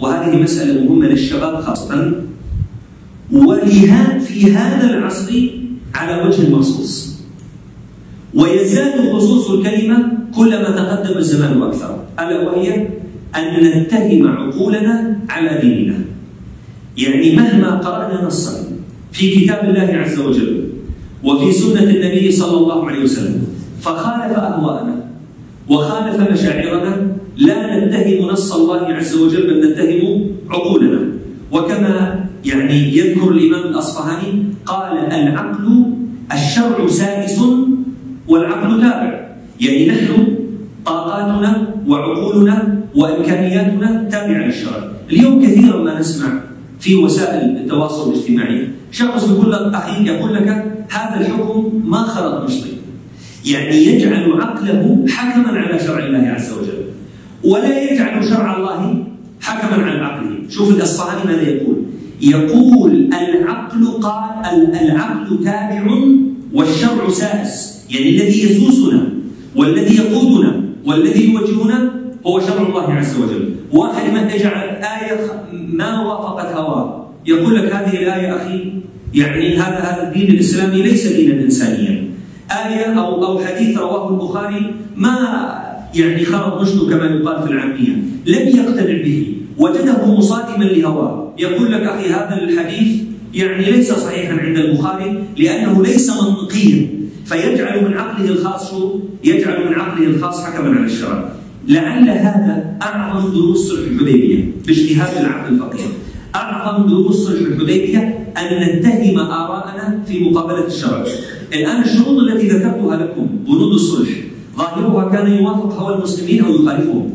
وهذه مسألة مهمة للشباب خاصة ولها في هذا العصر على وجه مخصوص ويزداد خصوص الكلمة كلما تقدم الزمان أكثر ألا وهي أن نتهم عقولنا على ديننا. يعني مهما قرأنا نصا في كتاب الله عز وجل وفي سنة النبي صلى الله عليه وسلم فخالف أهواءنا وخالف مشاعرنا لا نتهم نص الله عز وجل بل نتهم عقولنا. وكما يعني يذكر الإمام الأصفهاني قال العقل الشرع سائس والعقل تابع. يعني نحن طاقاتنا وعقولنا وإمكانياتنا تابعة للشرع. اليوم كثيرا ما نسمع في وسائل التواصل الاجتماعي. شخص يقول لك أخي يقول لك هذا الحكم ما خلط مشطي. يعني يجعل عقله حكما على شرع الله عز وجل. ولا يجعل شرع الله حكما على عقله. شوف الأصفهاني ماذا يقول. يقول العقل قال العقل تابع والشرع سائس يعني الذي يسوسنا والذي يقودنا والذي يوجهنا هو شرع الله عز وجل. واحد من يجعل آية ما وافقت هواه. يقول لك هذه الآية أخي يعني هذا هذا الدين الإسلامي ليس دينا إنسانيا. آية أو أو حديث رواه البخاري ما يعني خرط مشته كما يقال في العامية. لم يقتنع به. وجده مصادما لهواه. يقول لك أخي هذا الحديث يعني ليس صحيحا عند البخاري لأنه ليس منطقيا. فيجعل من عقله الخاص شو؟ يجعل من عقله الخاص حكما على الشرع. لعل هذا أعظم دروس صلح الحديبية باجتهاد العقل الفقير. أعظم دروس صلح الحديبية أن نتهم آراءنا في مقابلة الشرع. الآن الشروط التي ذكرتها لكم بنود الصلح. ظاهرها كان يوافق هوى المسلمين أو يخالفهم.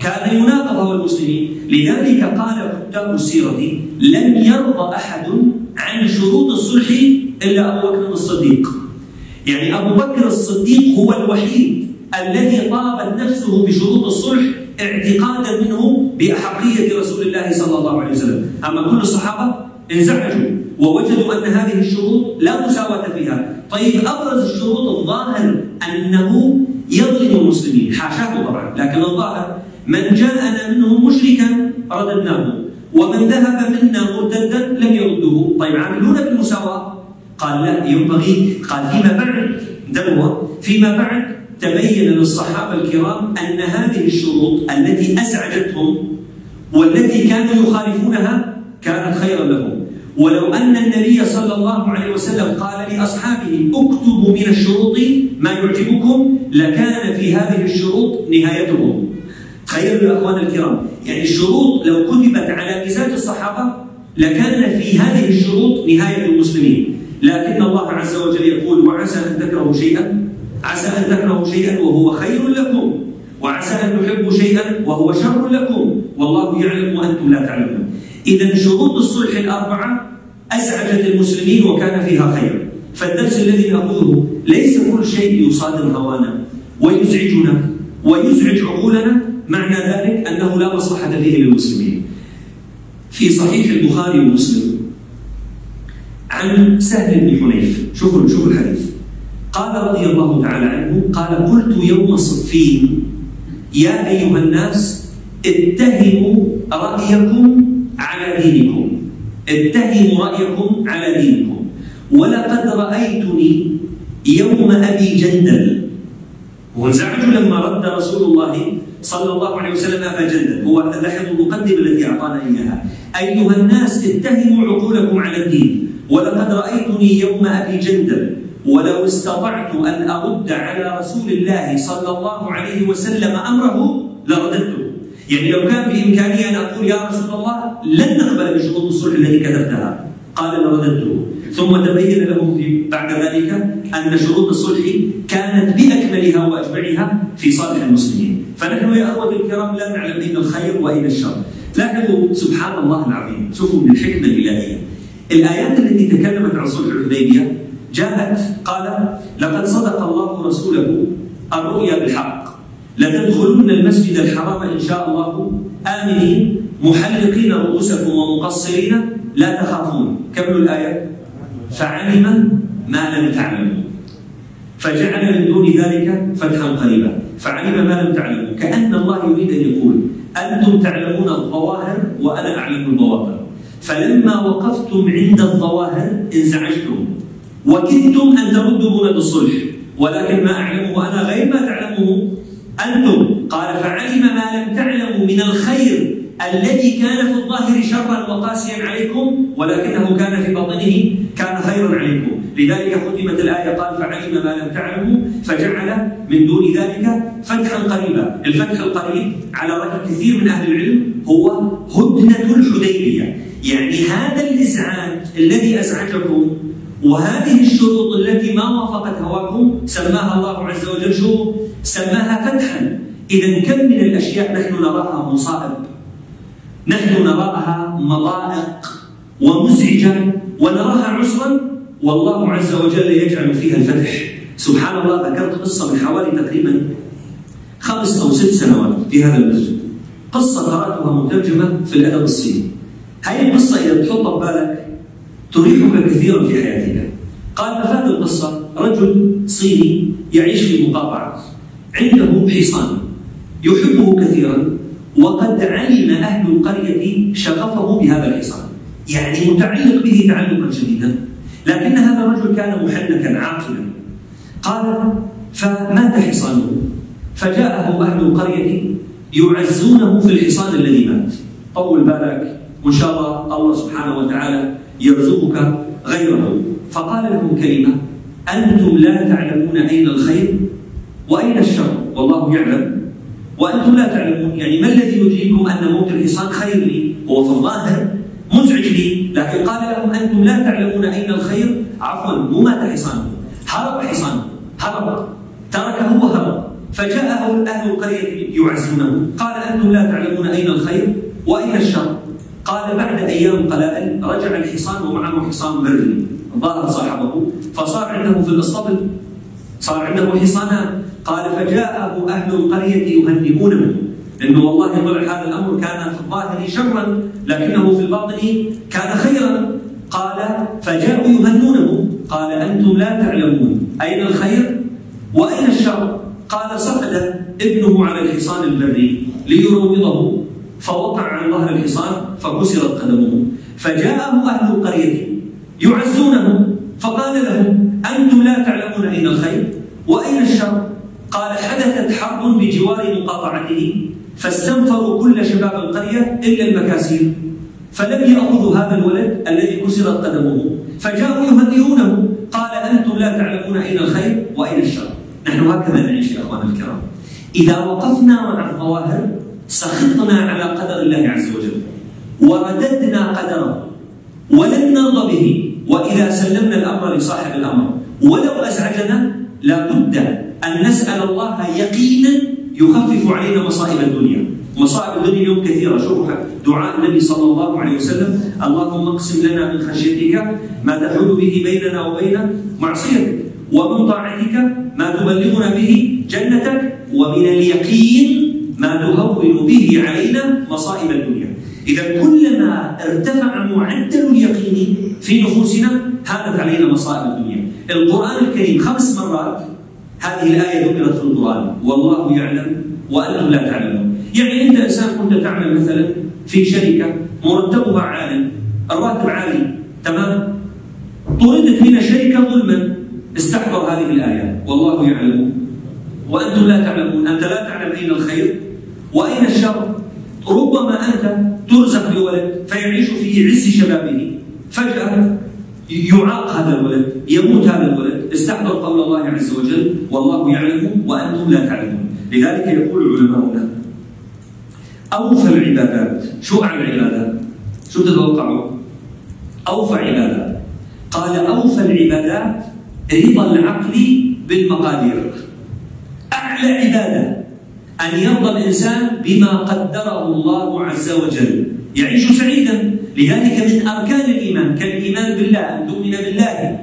كان يناقض هوى المسلمين. لذلك قال كتاب السيرة لم يرضى أحد عن شروط الصلح إلا أبو بكر الصديق. يعني أبو بكر الصديق هو الوحيد الذي طابت نفسه بشروط الصلح اعتقادا منه بأحقية رسول الله صلى الله عليه وسلم. أما كل الصحابة انزعجوا ووجدوا أن هذه الشروط لا مساواة فيها. طيب أبرز الشروط الظاهر أنه يظلم المسلمين. حاشاة طبعا لكن الظاهر من جاءنا منهم مشركا رددناه ومن ذهب منا مرتدا لم يرده. طيب عاملون بالمساواة؟ قال لا ينبغي. قال فيما بعد انتبهوا فيما بعد تبين للصحابة الكرام أن هذه الشروط التي أزعجتهم والتي كانوا يخالفونها كانت خيرا لهم. ولو أن النبي صلى الله عليه وسلم قال لأصحابه اكتبوا من الشروط ما يعجبكم لكان في هذه الشروط نهايتهم تخيلوا يا أخوان الكرام يعني الشروط لو كتبت على مزاج الصحابة لكان في هذه الشروط نهاية المسلمين. لكن الله عز وجل يقول وعسى أن تكرهوا شيئا عسى أن تكرهوا شيئا وهو خير لكم وعسى أن تحبوا شيئا وهو شر لكم والله يعلم وأنتم لا تعلمون. إذا شروط الصلح الأربعة أزعجت المسلمين وكان فيها خير فالدرس الذي ناخذه ليس كل شيء يصادم هوانا ويزعجنا ويزعج عقولنا معنى ذلك أنه لا مصلحة فيه للمسلمين. في صحيح البخاري ومسلم عن سهل بن حنيف، شوفوا شوفوا الحديث. قال رضي الله تعالى عنه قال قلت يوم صفين يا أيها الناس اتهموا رأيكم على دينكم. اتهموا رأيكم على دينكم. ولقد رأيتني يوم أبي جندل. وانزعجوا لما رد رسول الله صلى الله عليه وسلم أبا جندل. هو لاحظوا المقدمه التي أعطانا إياها. أيها الناس اتهموا عقولكم على الدين. ولقد رأيتني يوم أبي جندل. ولو استطعت أن أرد على رسول الله صلى الله عليه وسلم أمره لرددته. يعني لو كان بإمكاني أن أقول يا رسول الله لن نقبل بشروط الصلح التي كتبتها. قال لرددته ثم تبين لهم بعد ذلك أن شروط الصلح كانت بأكملها وأجمعها في صالح المسلمين، فنحن يا اخوتي الكرام لا نعلم اين الخير واين الشر، لاحظوا سبحان الله العظيم، شوفوا من الحكمه الالهيه. الآيات التي تكلمت عن صلح الحديبية جاءت قال لقد صدق الله رسوله الرؤيا بالحق. لتدخلن المسجد الحرام إن شاء الله. آمنين محلقين رؤوسكم ومقصرين لا تخافون. كملوا الآية. فعلم ما لم تعلموا. فجعل من دون ذلك فتحا قريبا. فعلم ما لم تعلموا. كأن الله يريد أن يقول أنتم تعلمون الظواهر وأنا أعلم البواطن. فلما وقفتم عند الظواهر انزعجتم. وكدتم أن تردوا بالصلح. ولكن ما أعلمه أنا غير ما تعلمه. أنتم؟ قال فعلم ما لم تعلموا من الخير الذي كان في الظاهر شرا وقاسيا عليكم ولكنه كان في باطنه كان خيرا عليكم. لذلك ختمت الآية قال فعلم ما لم تعلموا فجعل من دون ذلك فتحا قريبا. الفتح القريب على رأي كثير من أهل العلم هو هدنة الحديبية. يعني هذا الإزعاج الذي أزعجكم وهذه الشروط التي ما وافقت هواكم سماها الله عز وجل شو؟ سماها فتحا. إذا كم من الأشياء نحن نراها مصائب؟ نحن نراها مضائق ومزعجة ونراها عسرا. والله عز وجل يجعل فيها الفتح. سبحان الله ذكرت قصة من حوالي تقريبا خمس أو ست سنوات في هذا المسجد. قصة قرأتها مترجمة في الأدب الصيني. هذه القصة إذا تحطها ببالك تريحك كثيرا في حياتك قال مفاد القصة؟ رجل صيني يعيش في مقاطعة. عنده حصان. يحبه كثيرا. وقد علم أهل القرية شغفه بهذا الحصان. يعني متعلق به تعلقا شديدا لكن هذا الرجل كان محنكا عاقلا. قال فمات حصانه. فجاءه أهل القرية يعزونه في الحصان الذي مات. طول بالك. وإن شاء الله الله سبحانه وتعالى يرزقك غيره. فقال لهم كلمة أنتم لا تعلمون أين الخير وأين الشر؟ والله يعلم. وأنتم لا تعلمون يعني ما الذي يدريكم أن موت الحصان خير لي؟ هو في الظاهر مزعج لي. لكن قال لهم أنتم لا تعلمون أين الخير؟ عفوا مو مات حصانه هرب حصانه هرب تركه وهرب. فجاءه أهل القرية يعزونه. قال أنتم لا تعلمون أين الخير وأين الشر؟ قال بعد أيام قلائل رجع الحصان ومعه حصان بري. ظهر صاحبه. فصار عنده في الأسطبل. صار عنده حصانان. قال فجاءه أهل القرية يهنئونه. لأنه والله طلع هذا الأمر كان في الظاهر شرا لكنه في الباطن كان خيرا. قال فجاءوا يهنونه. قال أنتم لا تعلمون أين الخير وأين الشر؟ قال صعد ابنه على الحصان البري ليروضه. فوقع عن ظهر الحصان فكسرت قدمه. فجاءه أهل القرية يعزونه فقال لهم أنتم لا تعلمون أين الخير وأين الشر؟ قال حدثت حرب بجوار مقاطعته فاستنفروا كل شباب القرية إلا المكاسير فلم يأخذوا هذا الولد الذي كسرت قدمه. فجاءوا يهنئونه قال أنتم لا تعلمون أين الخير وأين الشر؟ نحن هكذا نعيش يا أخواننا الكرام. إذا وقفنا مع الظواهر سخطنا على قدر الله عز وجل. ورددنا قدره. ولن نرضى به. وإذا سلمنا الأمر لصاحب الأمر. ولو أزعجنا لابد أن نسأل الله يقينا يخفف علينا مصائب الدنيا. مصائب الدنيا اليوم كثيرة. شوفوا دعاء النبي صلى الله عليه وسلم. اللهم اقسم لنا من خشيتك ما تحول به بيننا وبين معصيتك ومن طاعتك ما تبلغنا به جنتك ومن اليقين ما تهون به علينا مصائب الدنيا. إذا كلما ارتفع معدل اليقين في نفوسنا هانت علينا مصائب الدنيا. القرآن الكريم خمس مرات هذه الآية ذكرت في القرآن. والله يعلم وأنتم لا تعلمون. يعني أنت إنسان كنت تعمل مثلا في شركة مرتبها عالي الراتب عالي تمام؟ طردت من الشركة ظلما استحضر هذه الآية. والله يعلم وأنتم لا تعلمون. أنت لا تعلم أين الخير؟ وأين الشر؟ ربما أنت ترزق بولد فيعيش في عز شبابه. فجأة يعاق هذا الولد يموت هذا الولد. استحضر قول الله عز وجل والله يعلم وأنتم لا تعلمون. لذلك يقول علماؤنا أوفى العبادات شو أعلى العبادات؟ شو تتوقعوا؟ أوفى عبادات. قال أوفى العبادات رضا العقل بالمقادير. أعلى عبادة. أن يرضى الإنسان بما قدره الله عز وجل. يعيش سعيدا. لذلك من أركان الإيمان كالإيمان بالله أن تؤمن بالله.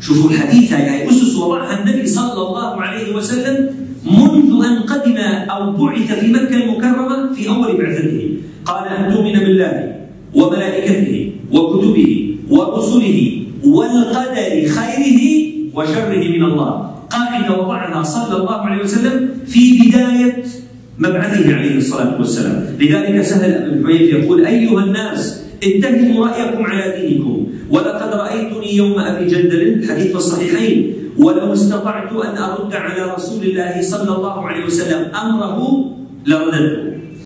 شوفوا الحديث يعني أسس وضعها النبي صلى الله عليه وسلم منذ أن قدم أو بعث في مكة المكرمة في أول بعثته. قال أن تؤمن بالله وملائكته وكتبه ورسله والقدر خيره وشره من الله؟ قاعدة وضعها صلى الله عليه وسلم في بداية مبعثه عليه الصلاة والسلام. لذلك سهل بن حنيف يقول أيها الناس اتهموا رأيكم على دينكم. ولقد رأيتني يوم أبي جندل حديث الصحيحين. ولو استطعت أن أرد على رسول الله صلى الله عليه وسلم أمره لرددته.